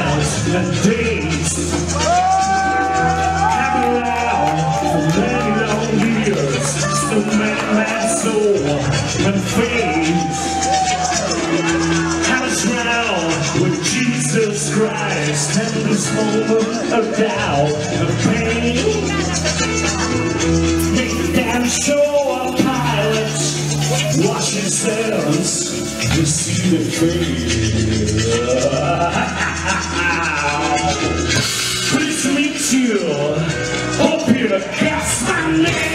hours and days for many long years So many man soul and Have a drown with Jesus Christ And this of doubt and pain Make that show of pilots Watch yourselves to see the train guess